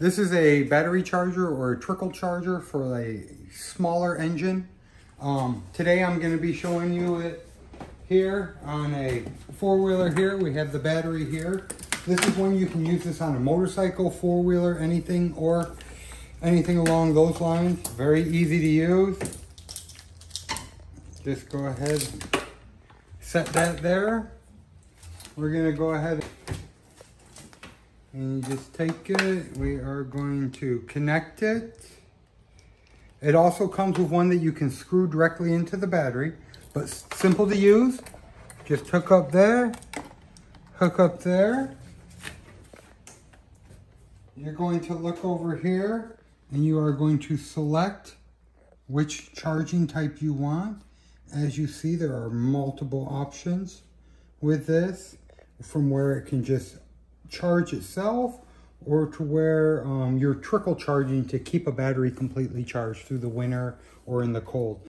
This is a battery charger or a trickle charger for a smaller engine. Um, today I'm going to be showing you it here on a four-wheeler here. We have the battery here. This is one you can use this on a motorcycle, four-wheeler, anything, or anything along those lines. Very easy to use. Just go ahead, set that there. We're gonna go ahead and just take it. We are going to connect it. It also comes with one that you can screw directly into the battery, but simple to use. Just hook up there, hook up there. You're going to look over here and you are going to select which charging type you want. As you see, there are multiple options with this from where it can just charge itself or to where um, you're trickle charging to keep a battery completely charged through the winter or in the cold.